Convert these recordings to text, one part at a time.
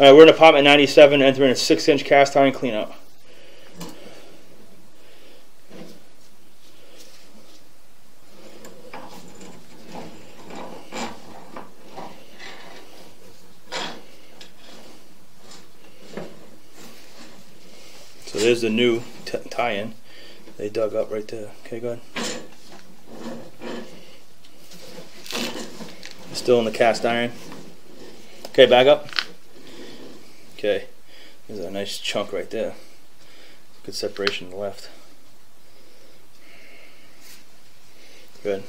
All right, we're in apartment 97, entering a six-inch cast iron cleanout. So there's the new tie-in. They dug up right there. Okay, go ahead. Still in the cast iron. Okay, back up. Okay, there's a nice chunk right there. Good separation on the left. Good.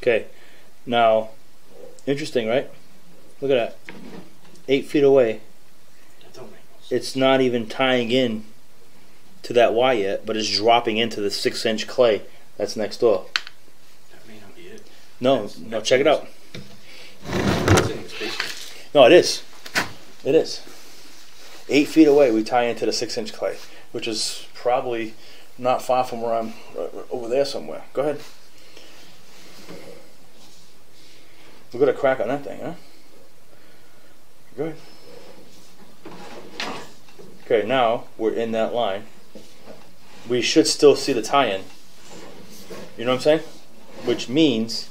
Okay, now, interesting, right? Look at that. Eight feet away. That don't make no sense. It's not even tying in to that Y yet, but it's dropping into the six inch clay that's next door. That may not be it. No, no, check it out. It's in his basement. No, it is. It is. Eight feet away, we tie into the six inch clay, which is probably not far from where I'm uh, over there somewhere. Go ahead. Look at a crack on that thing, huh? Go ahead. Okay, now we're in that line. We should still see the tie in. You know what I'm saying? Which means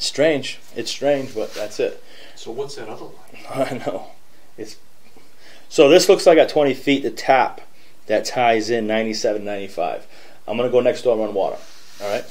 it's strange. It's strange, but that's it. So what's that other line? I know. It's so this looks like at 20 feet the tap that ties in 97, 95. I'm gonna go next door and run water. All right.